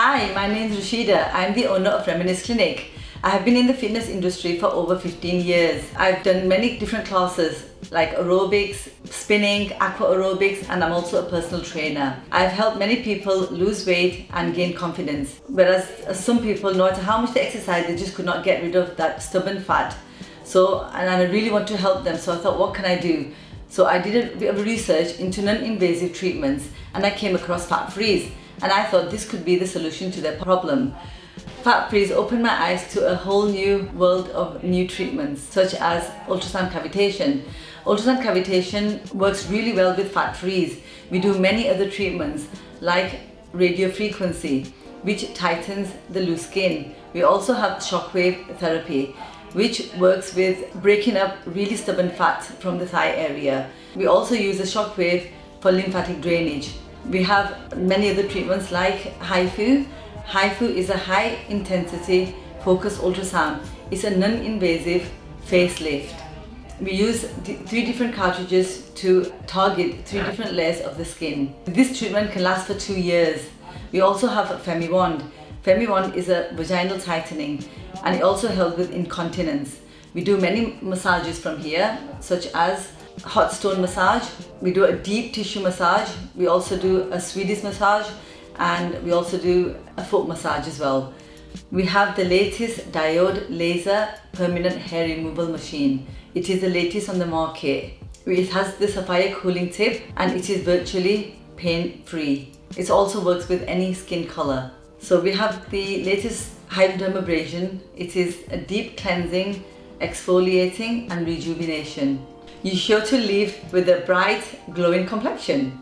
Hi, my name is Rashida. I'm the owner of Reminisce Clinic. I have been in the fitness industry for over 15 years. I've done many different classes like aerobics, spinning, aqua aerobics, and I'm also a personal trainer. I've helped many people lose weight and gain confidence. Whereas some people, no matter how much they exercise, they just could not get rid of that stubborn fat. So, and I really want to help them. So I thought, what can I do? So I did a bit of research into non-invasive treatments and I came across Fat Freeze and I thought this could be the solution to their problem. Fat Freeze opened my eyes to a whole new world of new treatments such as ultrasound cavitation. Ultrasound cavitation works really well with Fat Freeze. We do many other treatments like radio frequency which tightens the loose skin. We also have shockwave therapy which works with breaking up really stubborn fat from the thigh area. We also use a shockwave for lymphatic drainage. We have many other treatments like HIFU. HIFU is a high intensity focused ultrasound. It's a non-invasive facelift. We use three different cartridges to target three different layers of the skin. This treatment can last for two years. We also have Femitone. Femitone is a vaginal tightening and it also helps with incontinence. We do many massages from here such as hot stone massage. We do a deep tissue massage. We also do a Swedish massage and we also do a foot massage as well. We have the latest diode laser permanent hair removal machine. It is the latest on the market. It has the sapphire cooling tip and it is virtually pain free. It also works with any skin color. So we have the latest hydrodermabrasion. It is a deep cleansing, exfoliating and rejuvenation. You're sure to leave with a bright, glowing complexion.